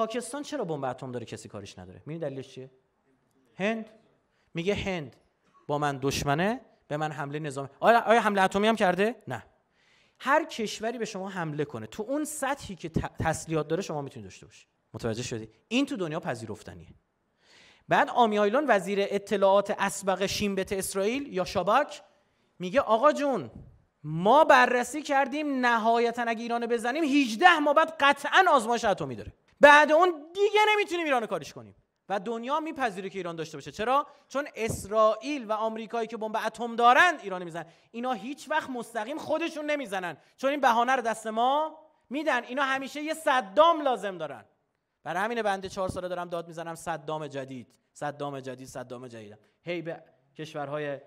پاکستان چرا بمب اتم داره کسی کارش نداره؟ می‌دونی دلیلش چیه؟ هند. میگه هند. با من دشمنه به من حمله نظامی آیا, آیا حمله اتمی هم کرده؟ نه. هر کشوری به شما حمله کنه تو اون سطحی که تسلیحات داره شما می‌تونید داشته باشی. متوجه شدی؟ این تو دنیا پذیرفتنیه. بعد آمیایلون وزیر اطلاعات اسبق شیمبت اسرائیل یا شاباک میگه آقا جون ما بررسی کردیم نهایتا اگه ایران بزنیم 18 ما بعد قطعا آزمایش اتمی داره. بعد اون دیگه نمی‌تونیم ایران کاریش کنیم. و دنیا میپذیره که ایران داشته باشه. چرا؟ چون اسرائیل و آمریکایی که بمب اتم دارن ایران می‌زنن. اینا هیچ وقت مستقیم خودشون نمی‌زنن. چون این بهانه رو دست ما میدن. اینا همیشه یه صدام لازم دارن. برای همین بنده چهار ساله دارم داد می‌زنم صدام جدید. صدام جدید صدام جدید هی به کشورهای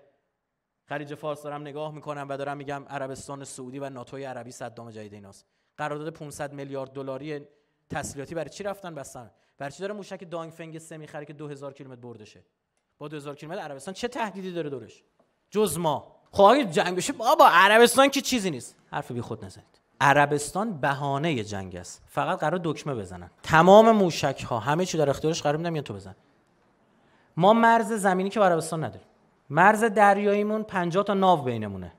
خلیج فارس دارم نگاه می‌کنم و دارم میگم عربستان سعودی و ناتوی عربی صدام جدید ایناست. قرارداد 500 میلیارد دلاری تسلیحاتی برای چی رفتن بستن؟ برای چی داره موشک دانگفنگ سه می‌خره که 2000 کیلومتر بردشه؟ با 2000 کیلومتر عربستان چه تهدیدی داره دورش؟ جز ما. خب اگه جنگ بشه بابا عربستان که چیزی نیست. حرف بی خود نزنید. عربستان بهانه جنگ است. فقط قرار دکمه بزنن. تمام موشک ها همه چی در اختیارش قرار میدن تو بزن. ما مرز زمینی که عربستان نداریم. مرز دریاییمون 50 تا ناو بینمونه.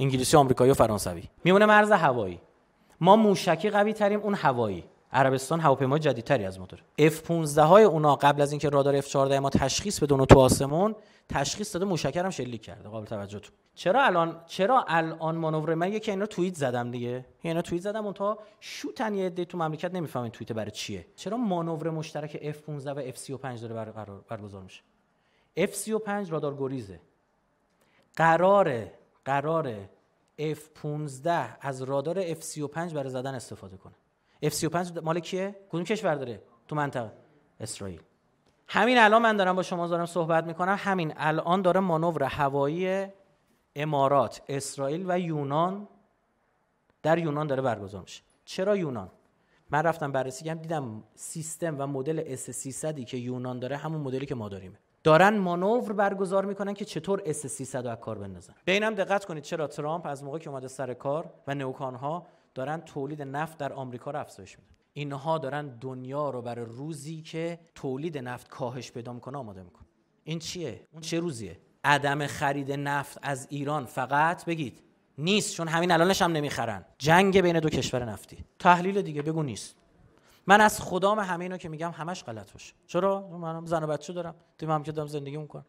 انگلیسی آمریکایی و فرانسوی. میمونه مرز هوایی. ما موشکی قوی تریم اون هوایی. عربستان هواپیمای جدیدتری از ما داره F15 های اونا قبل از اینکه رادار F14 ما تشخیص بدون تو آسمون تشخیص داده موشک هم شلیک کرده قابل توجه تو. چرا الان چرا الان مانور من یکی اینا توییت زدم دیگه؟ اینا توییت زدم اون تا شوتن یه عده تو مملکت نمی‌فهمن توییت برای چیه. چرا مانور مشترک F15 و F35 داره برقرار برگزار میشه؟ F35 رادار گریزه. قراره قراره F15 از رادار F35 برای زدن استفاده کنه. F35 مال کیه؟ کدوم کشور داره؟ تو منطقه. اسرائیل. همین الان من دارم با شما دارم صحبت می‌کنم. همین الان داره مانور هوایی امارات اسرائیل و یونان در یونان داره برگزار میشه. چرا یونان؟ من رفتم بررسی کردم دیدم سیستم و مدل S300 که یونان داره همون مدلی که ما داریم. دارن مانور برگزار می‌کنن که چطور S300 رو از کار بندازن. بینم دقت کنید چرا ترامپ از موقع که اومده سر کار و نوکان ها دارن تولید نفت در آمریکا رو افزایش میدن. اینها دارن دنیا رو برای روزی که تولید نفت کاهش پیدا می‌کنه آماده می‌کنه این چیه؟ اون چه روزیه؟ عدم خرید نفت از ایران فقط بگید نیست چون همین الانش هم نمی‌خرن. جنگ بین دو کشور نفتی. تحلیل دیگه بگو نیست. من از خدام همه اینو که میگم همش غلط باشه. چرا؟ من زن و بچه دارم. تو هم که دارم زندگی می‌کنم.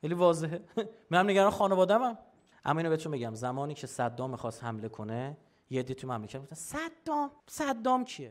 خیلی واضحه. من نگران خانواده‌ام اما اینو بهتون بگم. زمانی که صدام می‌خواست حمله کنه یه عده تو مملکت گفتن صدام صدام کیه؟